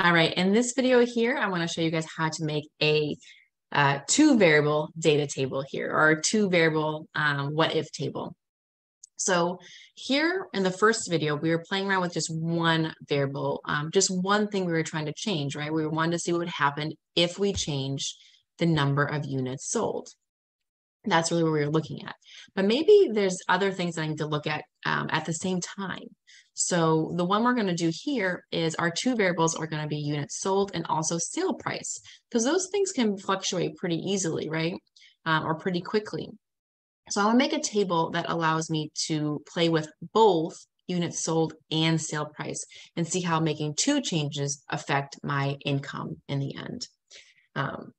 All right, in this video here, I want to show you guys how to make a uh, two variable data table here or two variable um, what if table. So here in the first video, we were playing around with just one variable, um, just one thing we were trying to change, right? We wanted to see what would happen if we changed the number of units sold. That's really what we were looking at. But maybe there's other things that I need to look at um, at the same time. So the one we're going to do here is our two variables are going to be units sold and also sale price, because those things can fluctuate pretty easily, right? Um, or pretty quickly. So I want to make a table that allows me to play with both units sold and sale price and see how making two changes affect my income in the end. Um,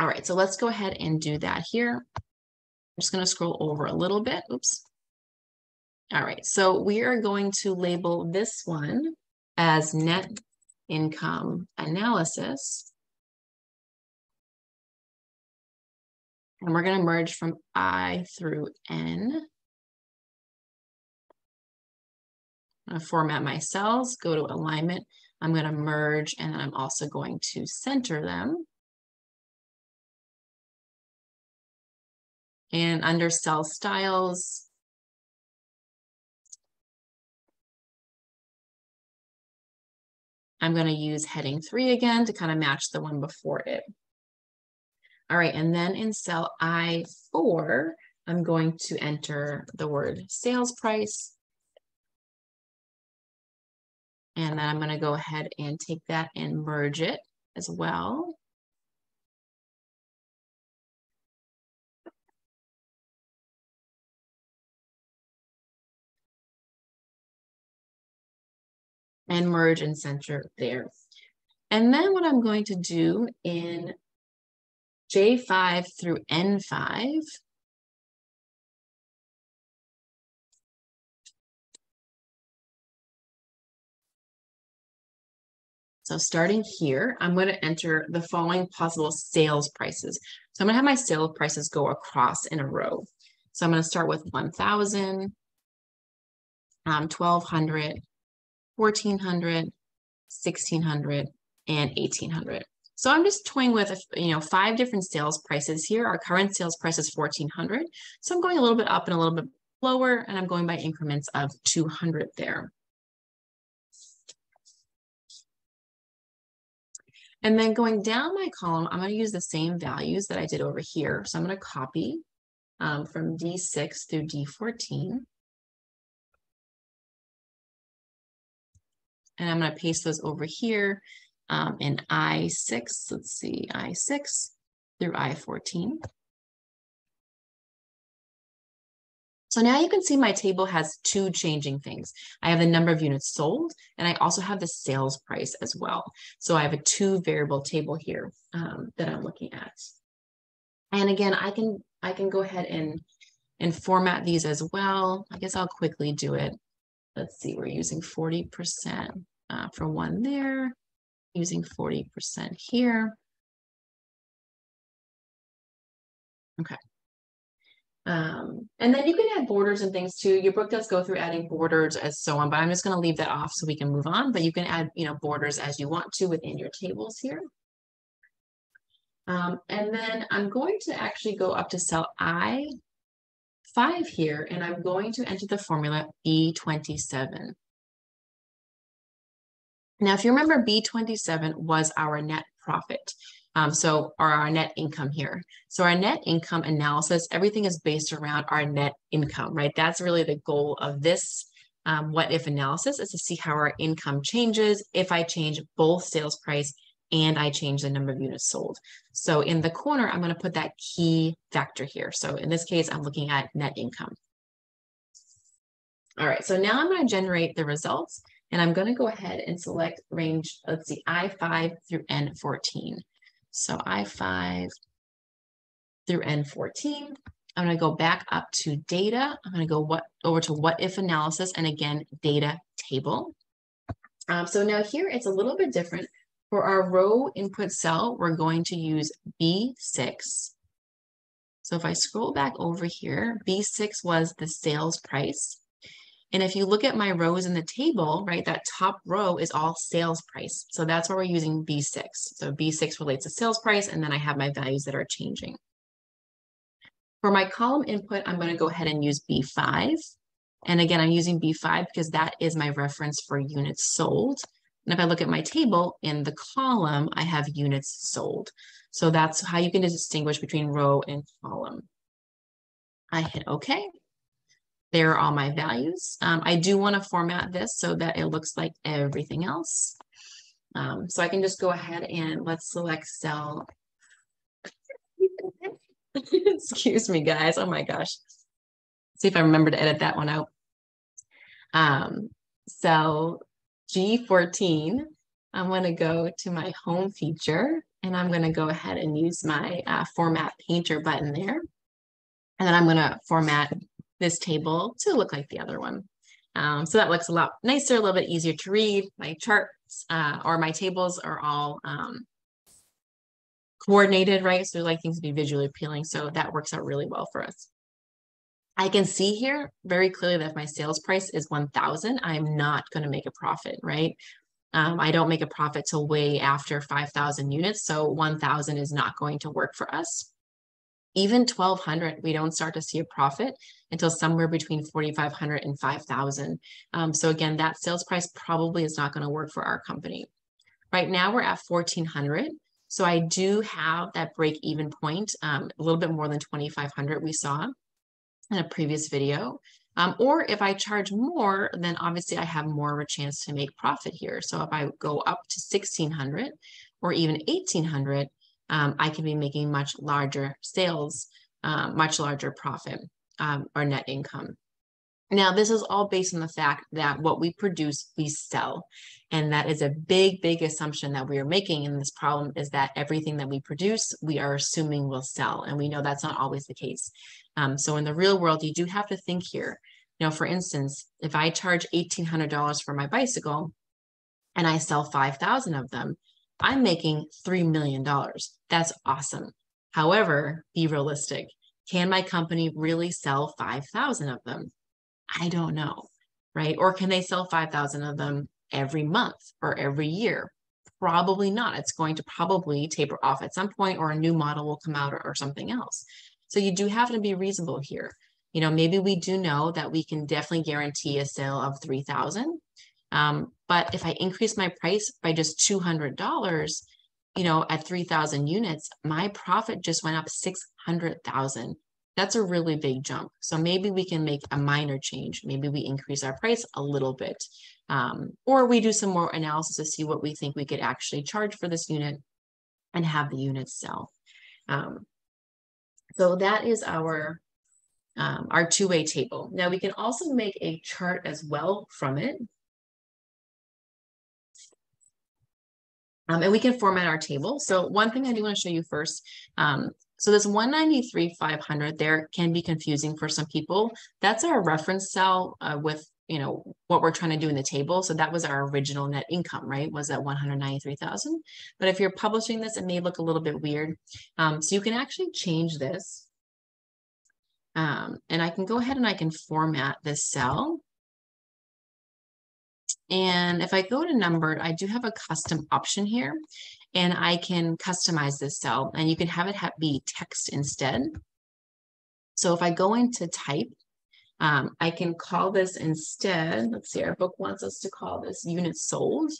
all right, so let's go ahead and do that here. I'm just going to scroll over a little bit. Oops. All right, so we are going to label this one as net income analysis. And we're going to merge from I through N. I'm going to format my cells, go to alignment. I'm going to merge, and then I'm also going to center them. And under cell styles, I'm going to use heading three again to kind of match the one before it. All right, and then in cell I4, I'm going to enter the word sales price. And then I'm going to go ahead and take that and merge it as well. And merge and center there. And then what I'm going to do in J5 through N5, So starting here, I'm going to enter the following possible sales prices. So I'm going to have my sales prices go across in a row. So I'm going to start with 1,000, um, 1,200, 1400, 1600, and 1800. So I'm just toying with, you know, five different sales prices here. Our current sales price is 1400. So I'm going a little bit up and a little bit lower, and I'm going by increments of 200 there. And then going down my column, I'm going to use the same values that I did over here. So I'm going to copy um, from D6 through D14. And I'm going to paste those over here um, in I6. Let's see, I6 through I14. So now you can see my table has two changing things. I have the number of units sold, and I also have the sales price as well. So I have a two variable table here um, that I'm looking at. And again, I can I can go ahead and, and format these as well. I guess I'll quickly do it. Let's see, we're using 40% uh, for one there, using 40% here. Okay. Um, and then you can add borders and things too. Your book does go through adding borders as so on, but I'm just going to leave that off so we can move on. But you can add, you know, borders as you want to within your tables here. Um, and then I'm going to actually go up to cell I5 here, and I'm going to enter the formula B27. Now, if you remember, B27 was our net profit. Um, so, our net income here. So, our net income analysis, everything is based around our net income, right? That's really the goal of this um, what if analysis is to see how our income changes if I change both sales price and I change the number of units sold. So, in the corner, I'm going to put that key factor here. So, in this case, I'm looking at net income. All right, so now I'm going to generate the results. And I'm going to go ahead and select range, let's see, I5 through N14. So I5 through N14. I'm going to go back up to data. I'm going to go what over to what if analysis and again, data table. Um, so now here it's a little bit different. For our row input cell, we're going to use B6. So if I scroll back over here, B6 was the sales price. And if you look at my rows in the table, right, that top row is all sales price. So that's why we're using B6. So B6 relates to sales price, and then I have my values that are changing. For my column input, I'm going to go ahead and use B5. And again, I'm using B5 because that is my reference for units sold. And if I look at my table in the column, I have units sold. So that's how you can distinguish between row and column. I hit OK. There are all my values. Um, I do want to format this so that it looks like everything else. Um, so I can just go ahead and let's select cell. Excuse me, guys. Oh my gosh. See if I remember to edit that one out. Um, cell G14, I'm going to go to my home feature and I'm going to go ahead and use my uh, format painter button there. And then I'm going to format this table to look like the other one. Um, so that looks a lot nicer, a little bit easier to read. My charts uh, or my tables are all um, coordinated, right? So we like things to be visually appealing. So that works out really well for us. I can see here very clearly that if my sales price is 1000, I'm not going to make a profit, right? Um, I don't make a profit till way after 5,000 units. So 1,000 is not going to work for us. Even 1,200, we don't start to see a profit until somewhere between 4,500 and 5,000. Um, so again, that sales price probably is not going to work for our company. Right now we're at 1,400. So I do have that break even point, um, a little bit more than 2,500 we saw in a previous video. Um, or if I charge more, then obviously I have more of a chance to make profit here. So if I go up to 1600 or even 1800, um, I can be making much larger sales, um, much larger profit um, or net income. Now, this is all based on the fact that what we produce, we sell. And that is a big, big assumption that we are making in this problem is that everything that we produce, we are assuming will sell. And we know that's not always the case. Um, so in the real world, you do have to think here. Know, for instance, if I charge $1,800 for my bicycle and I sell 5,000 of them, I'm making $3 million. That's awesome. However, be realistic. Can my company really sell 5,000 of them? I don't know, right? Or can they sell 5,000 of them every month or every year? Probably not. It's going to probably taper off at some point or a new model will come out or, or something else. So you do have to be reasonable here. You know, maybe we do know that we can definitely guarantee a sale of 3,000. Um, but if I increase my price by just $200, you know, at 3,000 units, my profit just went up 600,000 that's a really big jump. So maybe we can make a minor change. Maybe we increase our price a little bit, um, or we do some more analysis to see what we think we could actually charge for this unit and have the unit sell. Um, so that is our um, our two-way table. Now we can also make a chart as well from it. Um, and we can format our table. So one thing I do want to show you first, um, so this 193, 500 there can be confusing for some people. That's our reference cell uh, with, you know, what we're trying to do in the table. So that was our original net income, right? Was that 193,000. But if you're publishing this, it may look a little bit weird. Um, so you can actually change this. Um, and I can go ahead and I can format this cell. And if I go to numbered, I do have a custom option here and I can customize this cell and you can have it be text instead. So if I go into type, um, I can call this instead, let's see, our book wants us to call this units sold.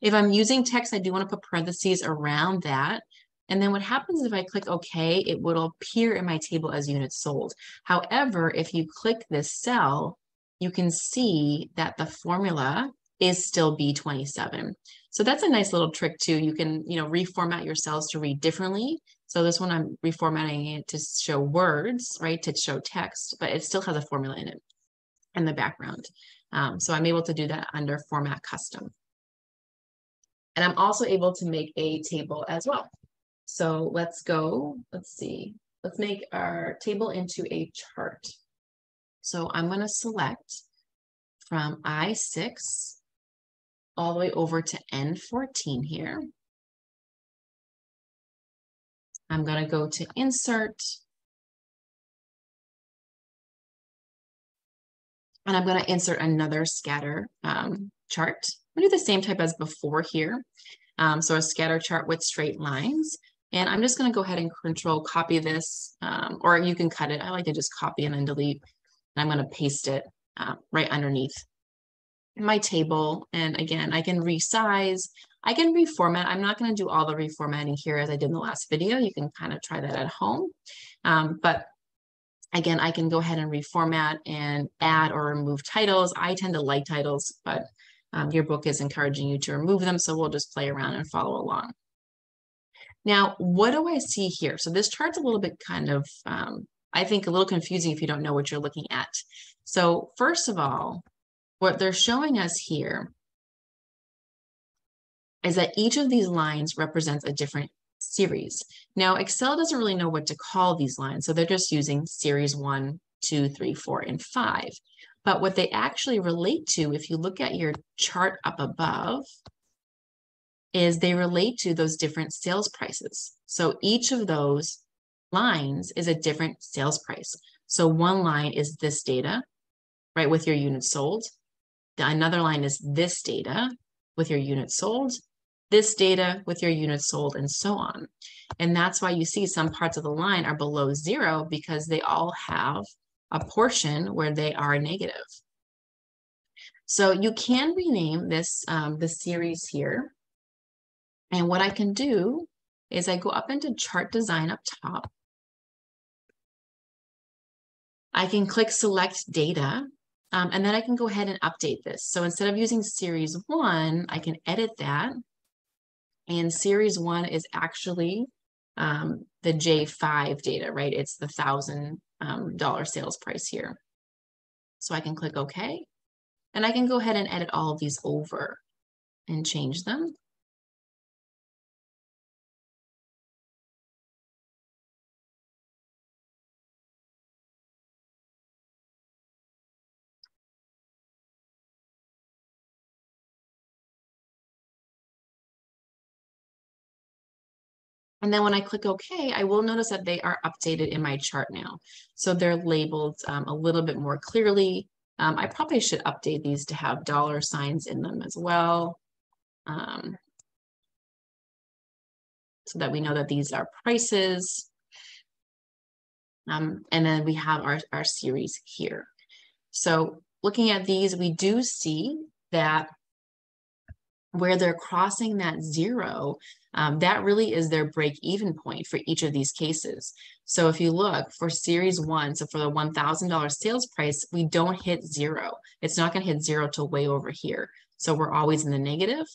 If I'm using text, I do want to put parentheses around that. And then what happens if I click OK, it will appear in my table as units sold. However, if you click this cell, you can see that the formula is still B27. So that's a nice little trick too. You can, you know, reformat your cells to read differently. So this one I'm reformatting it to show words, right, to show text, but it still has a formula in it in the background. Um, so I'm able to do that under format custom. And I'm also able to make a table as well. So let's go, let's see, let's make our table into a chart. So I'm going to select from I6 all the way over to N14 here. I'm going to go to insert. And I'm going to insert another scatter um, chart. I'm going to do the same type as before here. Um, so a scatter chart with straight lines. And I'm just going to go ahead and control copy this, um, or you can cut it. I like to just copy and then delete. And I'm going to paste it uh, right underneath my table. And again, I can resize, I can reformat. I'm not going to do all the reformatting here as I did in the last video. You can kind of try that at home. Um, but again, I can go ahead and reformat and add or remove titles. I tend to like titles, but um, your book is encouraging you to remove them. So we'll just play around and follow along. Now, what do I see here? So this chart's a little bit kind of, um, I think a little confusing if you don't know what you're looking at. So first of all, what they're showing us here is that each of these lines represents a different series. Now, Excel doesn't really know what to call these lines, so they're just using series one, two, three, four, and five. But what they actually relate to, if you look at your chart up above, is they relate to those different sales prices. So each of those lines is a different sales price. So one line is this data, right, with your units sold. Another line is this data with your units sold, this data with your units sold, and so on. And that's why you see some parts of the line are below zero because they all have a portion where they are negative. So you can rename this, um, the series here. And what I can do is I go up into chart design up top. I can click select data um, and then I can go ahead and update this. So instead of using series one, I can edit that. And series one is actually um, the J5 data, right? It's the thousand um, dollar sales price here. So I can click OK. And I can go ahead and edit all of these over and change them. And then when I click OK, I will notice that they are updated in my chart now. So they're labeled um, a little bit more clearly. Um, I probably should update these to have dollar signs in them as well. Um, so that we know that these are prices. Um, and then we have our, our series here. So looking at these, we do see that where they're crossing that zero, um, that really is their break even point for each of these cases. So if you look for series one, so for the $1,000 sales price, we don't hit zero. It's not going to hit zero till way over here. So we're always in the negative.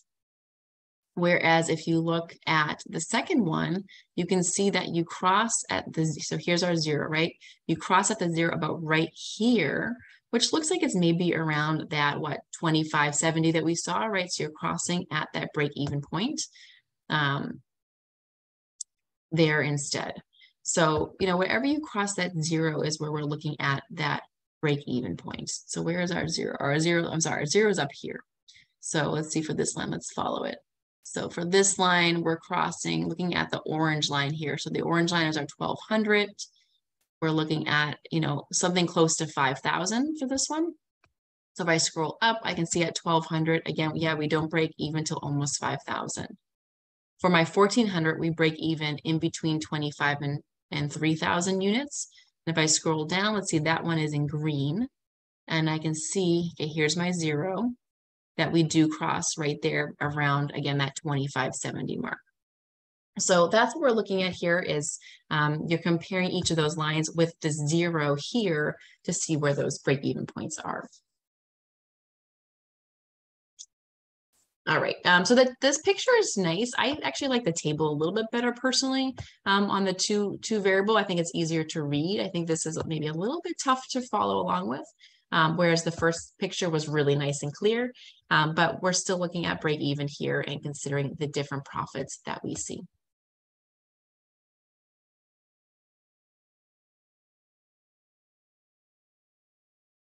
Whereas if you look at the second one, you can see that you cross at the, so here's our zero, right? You cross at the zero about right here, which looks like it's maybe around that, what, 2570 that we saw, right? So you're crossing at that break even point um, there instead. So, you know, wherever you cross that zero is where we're looking at that break even point. So where is our zero? Our zero, I'm sorry, our zero is up here. So let's see for this line, let's follow it. So for this line, we're crossing, looking at the orange line here. So the orange line is our 1200 we're looking at, you know, something close to 5,000 for this one. So if I scroll up, I can see at 1200, again, yeah, we don't break even till almost 5,000. For my 1400, we break even in between 25 and, and 3,000 units. And if I scroll down, let's see, that one is in green. And I can see, okay, here's my zero that we do cross right there around, again, that 2570 mark. So that's what we're looking at here is um, you're comparing each of those lines with the zero here to see where those break-even points are. All right, um, so that this picture is nice. I actually like the table a little bit better personally um, on the two, two variable. I think it's easier to read. I think this is maybe a little bit tough to follow along with, um, whereas the first picture was really nice and clear, um, but we're still looking at break even here and considering the different profits that we see.